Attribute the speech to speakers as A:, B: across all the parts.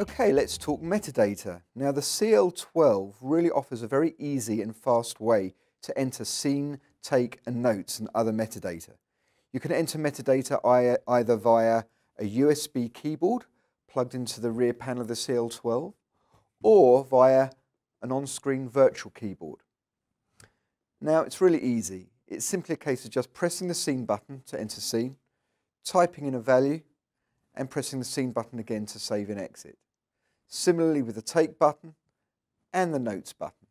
A: Okay, let's talk metadata. Now the CL12 really offers a very easy and fast way to enter scene, take and notes and other metadata. You can enter metadata either via a USB keyboard plugged into the rear panel of the CL12 or via an on-screen virtual keyboard. Now it's really easy. It's simply a case of just pressing the scene button to enter scene, typing in a value and pressing the scene button again to save and exit. Similarly with the take button and the notes button.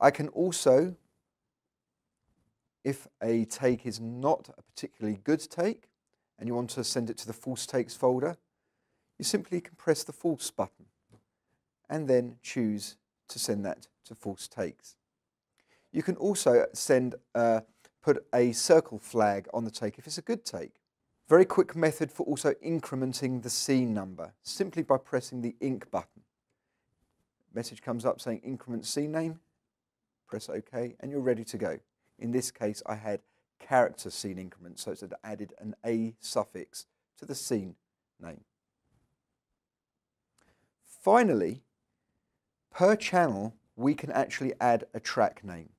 A: I can also, if a take is not a particularly good take and you want to send it to the false takes folder, you simply can press the false button and then choose to send that to false takes. You can also send, uh, put a circle flag on the take if it's a good take. Very quick method for also incrementing the scene number, simply by pressing the ink button. Message comes up saying increment scene name, press OK, and you're ready to go. In this case, I had character scene increment, so it's added an A suffix to the scene name. Finally, per channel, we can actually add a track name.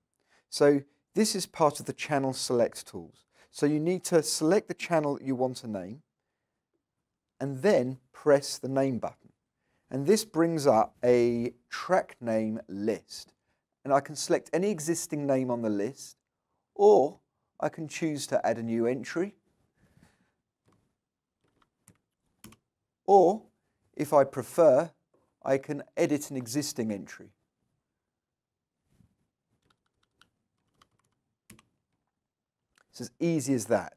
A: So this is part of the channel select tools. So you need to select the channel you want to name and then press the name button. And this brings up a track name list. And I can select any existing name on the list or I can choose to add a new entry or if I prefer I can edit an existing entry. It's as easy as that.